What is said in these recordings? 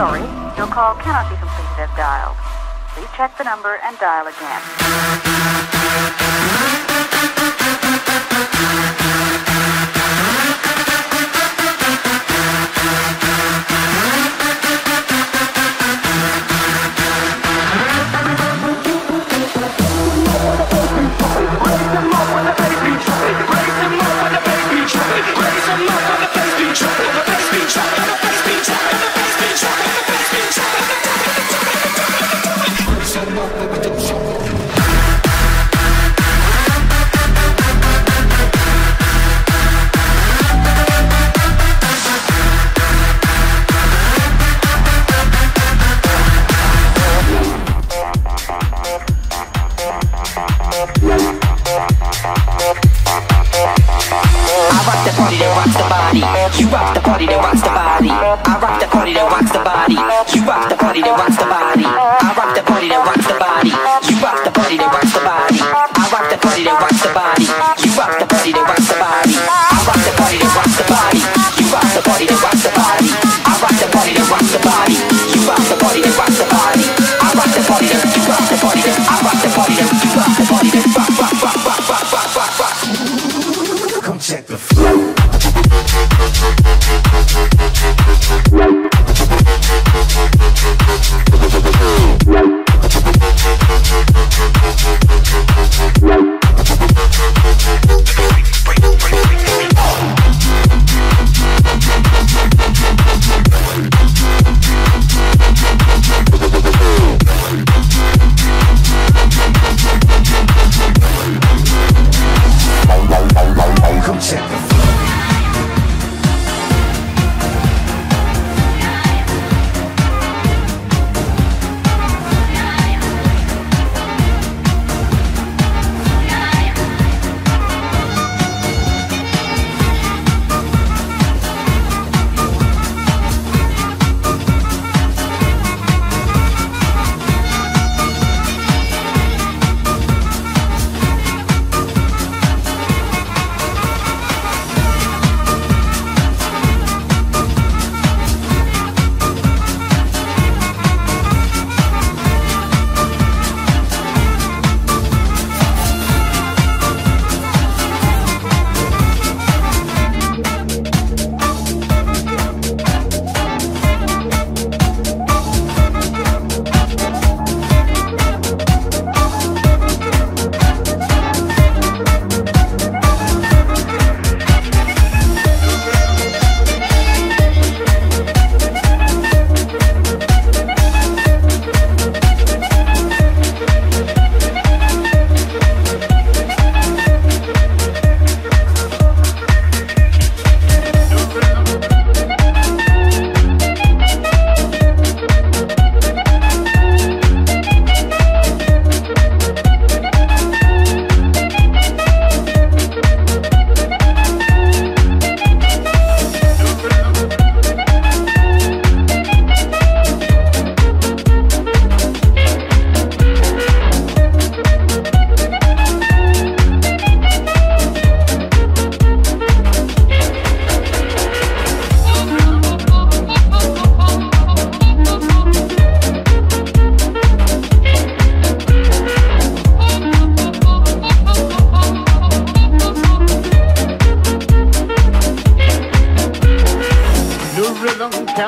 sorry, your call cannot be completed as dialed. Please check the number and dial again. body. You rock the party, that rocks the body. I rock the party, that rocks the body. You rock the party, that rocks the body.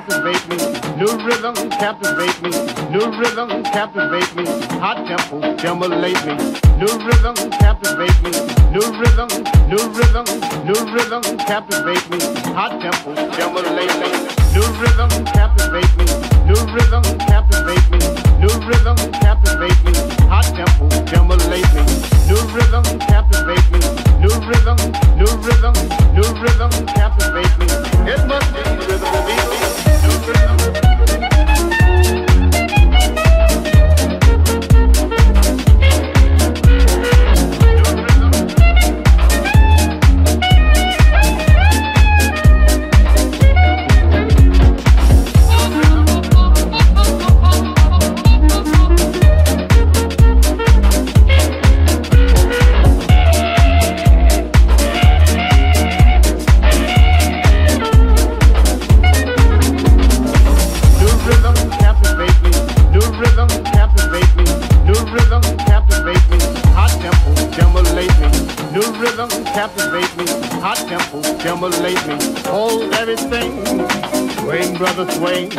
Captivate me. New rhythm captivate me. New rhythm captivate me. Hot tempo stimulate me. New rhythm captivate me. New rhythm, new rhythm, new rhythm captivate me. Hot tempo stimulate me. New rhythm captivate me. New rhythm captivate me. New rhythm captivate me. Hot tempo stimulate me. New rhythm captivate me. New rhythm, new rhythm, new rhythm captivate. Everything. Swing, brother, rhythm